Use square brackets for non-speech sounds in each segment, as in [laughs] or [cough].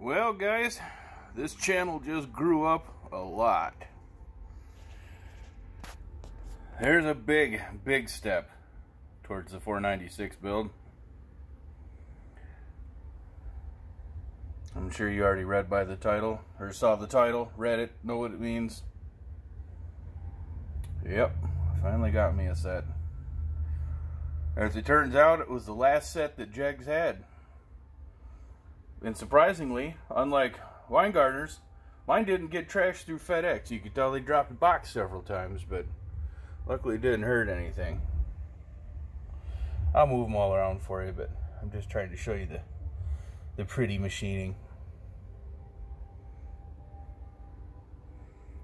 Well, guys, this channel just grew up a lot. There's a big, big step towards the 496 build. I'm sure you already read by the title, or saw the title, read it, know what it means. Yep, finally got me a set. As it turns out, it was the last set that Jegs had. And surprisingly, unlike Weingartner's, mine didn't get trashed through FedEx. You could tell they dropped the box several times, but luckily it didn't hurt anything. I'll move them all around for you, but I'm just trying to show you the, the pretty machining.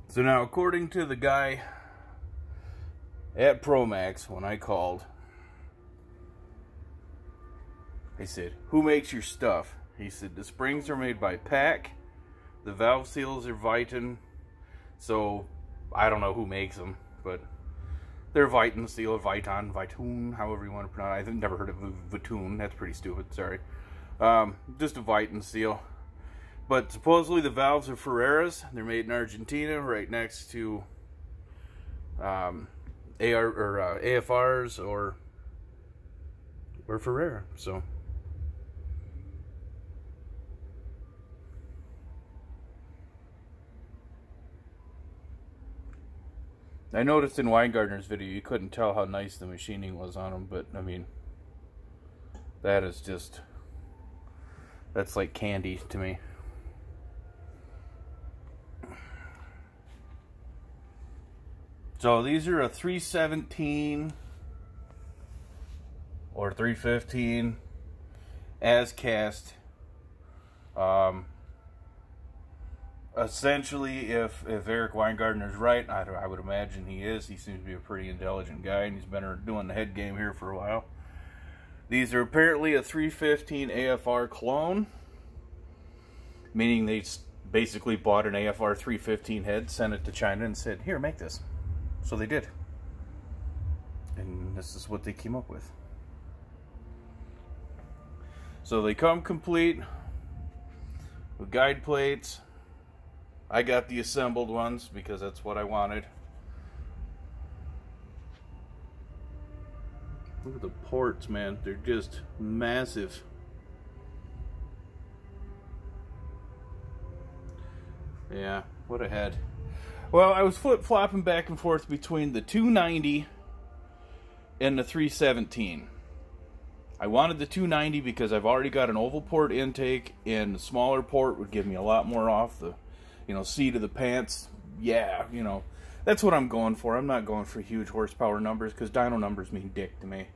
So now, according to the guy at Promaxx, when I called, I said, who makes your stuff? He said, the springs are made by PAC, the valve seals are Viton, so I don't know who makes them, but they're Viton seal, Viton, Vitoon, however you want to pronounce it. I've never heard of Vitoon, that's pretty stupid, sorry. Um, just a Viton seal. But supposedly the valves are Ferreras. They're made in Argentina, right next to um, AR or uh, AFRs or or Ferrera. So I noticed in Weingartner's video you couldn't tell how nice the machining was on them, but I mean, that is just, that's like candy to me. So these are a 317 or 315 as cast. Um, essentially, if if Eric is right, I, I would imagine he is. He seems to be a pretty intelligent guy, and he's been doing the head game here for a while. These are apparently a 315 AFR clone, meaning they basically bought an AFR 315 head, sent it to China, and said, "Here, make this." So they did, and this is what they came up with. So they come complete with guide plates I got the assembled ones because that's what I wanted. Look at the ports, man. They're just massive. Yeah, what a head. Well, I was flip-flopping back and forth between the 290 and the 317. I wanted the 290 because I've already got an oval port intake and the smaller port would give me a lot more off the you know, seat of the pants, yeah, you know, that's what I'm going for. I'm not going for huge horsepower numbers because dyno numbers mean dick to me.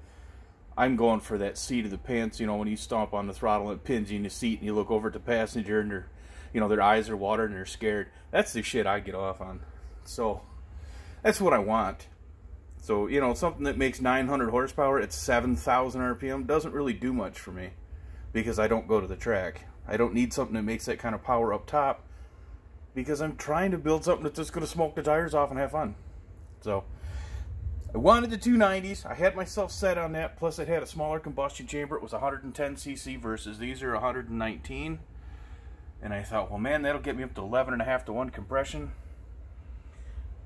I'm going for that seat of the pants, you know, when you stomp on the throttle and it pins you in the seat and you look over at the passenger and their, you know, their eyes are watering and they're scared. That's the shit I get off on. So, that's what I want. So, you know, something that makes 900 horsepower at 7,000 RPM doesn't really do much for me because I don't go to the track. I don't need something that makes that kind of power up top because I'm trying to build something that's just going to smoke the tires off and have fun. So, I wanted the 290s. I had myself set on that. Plus, it had a smaller combustion chamber. It was 110cc versus these are 119. And I thought, well, man, that'll get me up to 11.5 to 1 compression.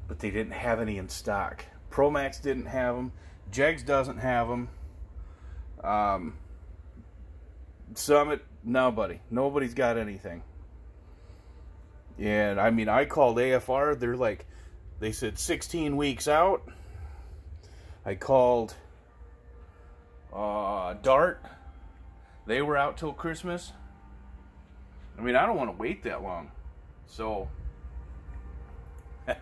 But they didn't have any in stock. Promaxx didn't have them. Jegs doesn't have them. Um, Summit, nobody. Nobody's got anything. And I mean, I called AFR. They're like, they said 16 weeks out. I called uh, Dart. They were out till Christmas. I mean, I don't want to wait that long. So, [laughs]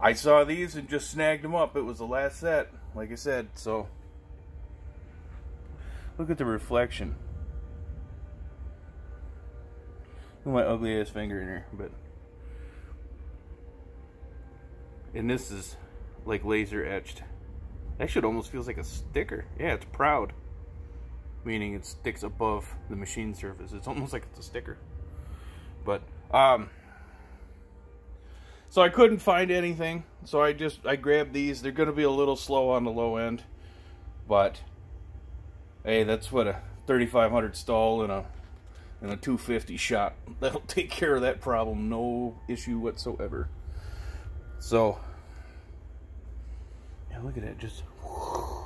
I saw these and just snagged them up. It was the last set, like I said. So, look at the reflection my ugly ass finger in here, but and this is like laser etched. That should almost feels like a sticker. Yeah, it's proud, meaning it sticks above the machine surface. It's almost like it's a sticker. But um, so I couldn't find anything, so I just I grabbed these. They're gonna be a little slow on the low end, but hey, that's what a 3500 stall and a and a 250 shot. [laughs] That'll take care of that problem, no issue whatsoever. So, yeah, look at that, just. [sighs]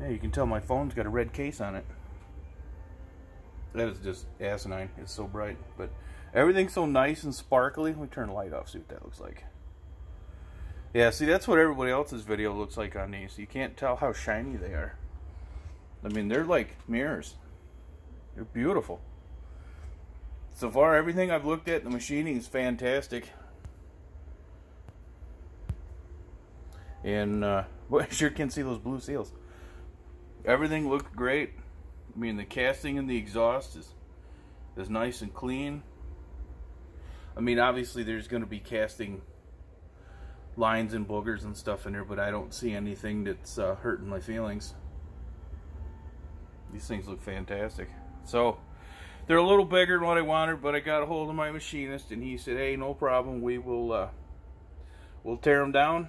Yeah, you can tell my phone's got a red case on it. That is just asinine. It's so bright, but everything's so nice and sparkly. Let me turn the light off, see what that looks like. Yeah, see, that's what everybody else's video looks like on these. You can't tell how shiny they are. I mean, they're like mirrors. They're beautiful. So far, everything I've looked at, the machining is fantastic. And, uh, [laughs] well, I sure can see those blue seals. Everything looked great. I mean, the casting and the exhaust is, is nice and clean. I mean, obviously, there's going to be casting lines and boogers and stuff in there, but I don't see anything that's uh, hurting my feelings. These things look fantastic. So, they're a little bigger than what I wanted, but I got a hold of my machinist, and he said, hey, no problem, we will, uh, we'll tear them down,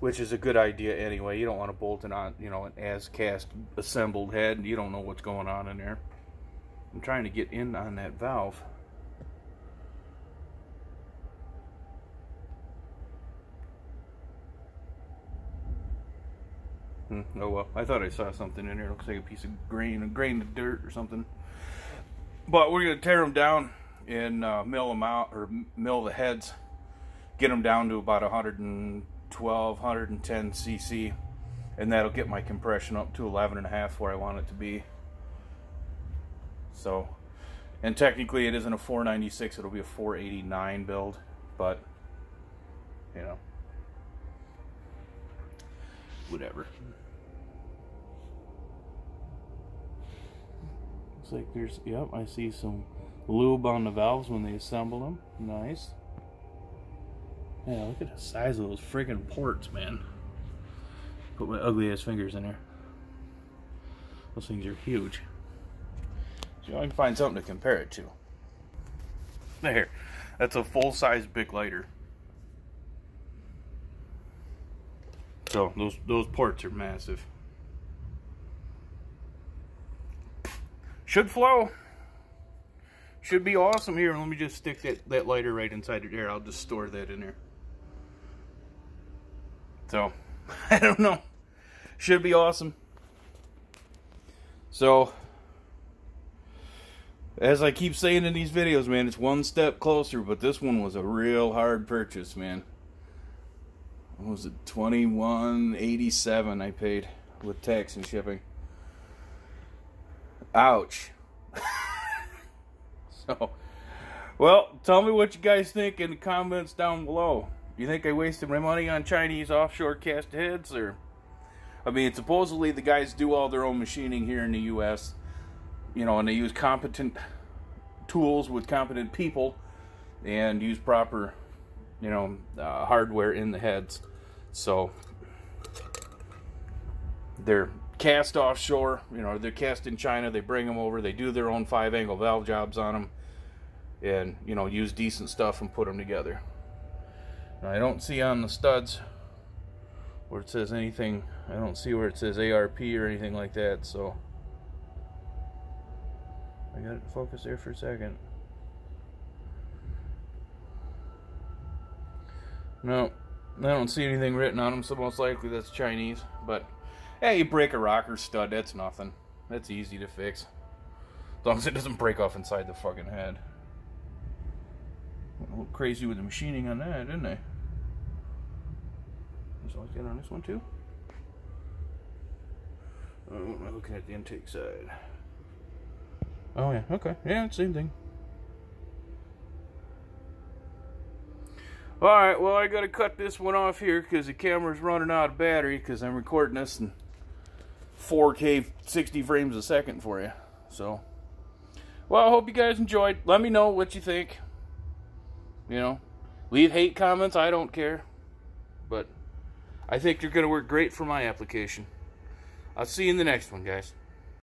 which is a good idea anyway. You don't want to bolt it on, you know, an as-cast assembled head. You don't know what's going on in there. I'm trying to get in on that valve. Hmm, oh well, I thought I saw something in here. It looks like a piece of grain, a grain of dirt or something. But we're gonna tear them down and uh, mill them out, or mill the heads, get them down to about 112, 110 cc, and that'll get my compression up to 11 and a half where I want it to be. So, and technically it isn't a 496; it'll be a 489 build, but you know, whatever. Like there's, yep, I see some lube on the valves when they assemble them. Nice. Yeah, look at the size of those friggin' ports, man. Put my ugly ass fingers in there. Those things are huge. So I can find something to compare it to. There. That's a full-size big lighter. So those those ports are massive. Should flow. Should be awesome here. Let me just stick that, that lighter right inside there. I'll just store that in there. So, [laughs] I don't know. Should be awesome. So, as I keep saying in these videos, man, it's one step closer, but this one was a real hard purchase, man. What was it? 2187 I paid with tax and shipping. Ouch. [laughs] so, well, tell me what you guys think in the comments down below. Do you think I wasted my money on Chinese offshore cast heads? Or, I mean, supposedly the guys do all their own machining here in the U.S., you know, and they use competent tools with competent people and use proper, you know, uh, hardware in the heads. So, they're cast offshore. You know, they're cast in China. They bring them over. They do their own five angle valve jobs on them, and you know, use decent stuff and put them together. Now, I don't see on the studs where it says anything. I don't see where it says ARP or anything like that. So I got it focus there for a second. No, I don't see anything written on them, so most likely that's Chinese, but Hey, you break a rocker stud, that's nothing. That's easy to fix. As long as it doesn't break off inside the fucking head. A little crazy with the machining on that, didn't they? Is like that on this one too? Oh, what am I looking at the intake side? Oh yeah, okay. Yeah, same thing. Alright, well I gotta cut this one off here because the camera's running out of battery because I'm recording this and 4K 60 frames a second for you. So, well, I hope you guys enjoyed. Let me know what you think. You know, leave hate comments. I don't care. But I think you're going to work great for my application. I'll see you in the next one, guys.